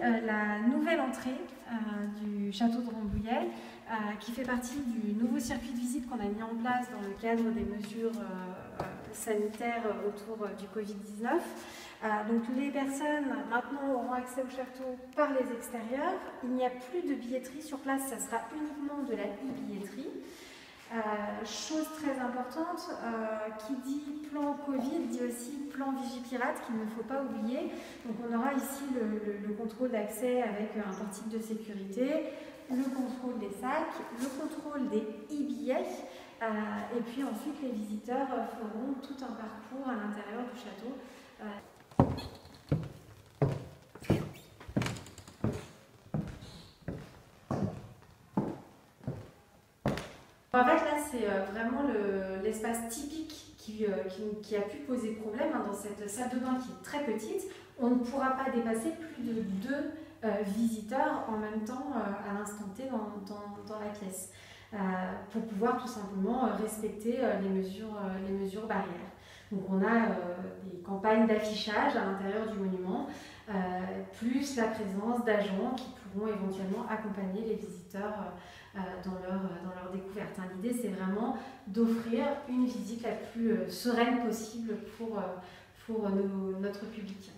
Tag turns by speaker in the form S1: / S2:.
S1: la nouvelle entrée du château de Rambouillet, qui fait partie du nouveau circuit de visite qu'on a mis en place dans le cadre des mesures sanitaires autour du Covid-19. donc les personnes maintenant auront accès au château par les extérieurs. Il n'y a plus de billetterie sur place, ça sera uniquement de la e-billetterie. Euh, chose très importante, euh, qui dit plan Covid dit aussi plan Vigipirate qu'il ne faut pas oublier. Donc on aura ici le, contrôle d'accès avec un portique de sécurité, le contrôle des sacs, le contrôle des e-billets, euh, et puis ensuite les visiteurs feront tout un parcours à l'intérieur du château. En fait, là, c'est euh, vraiment l'espace typique euh, qui, a pu poser problème hein, dans cette salle de bain qui est très petite. On ne pourra pas dépasser plus de deux euh, visiteurs en même temps à l'instant T dans, la pièce. pour pouvoir tout simplement respecter les, mesures, barrières. Donc on a des campagnes d'affichage à l'intérieur du monument, plus la présence d'agents qui pourront éventuellement accompagner les visiteurs dans, leur, euh, dans leur Hein. L'idée, c'est vraiment d'offrir une visite la plus euh, sereine possible pour, pour notre public.